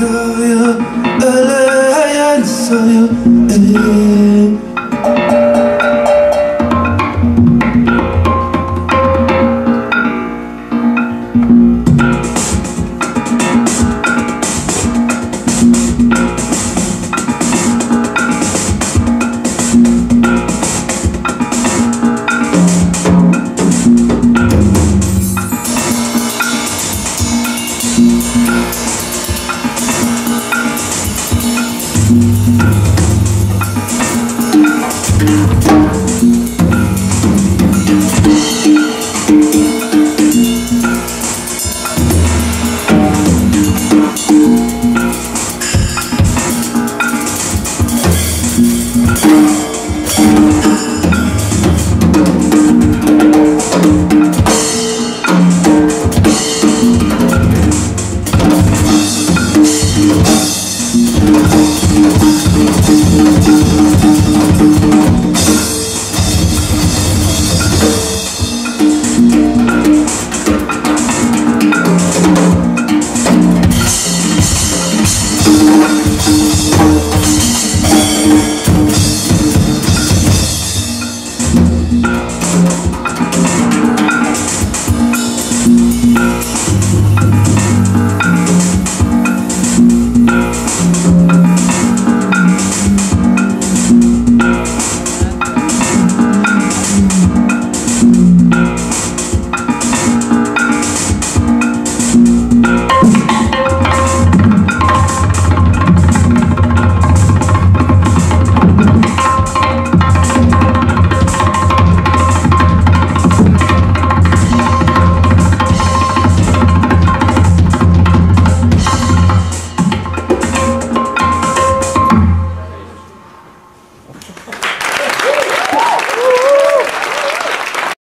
Dünyaya ele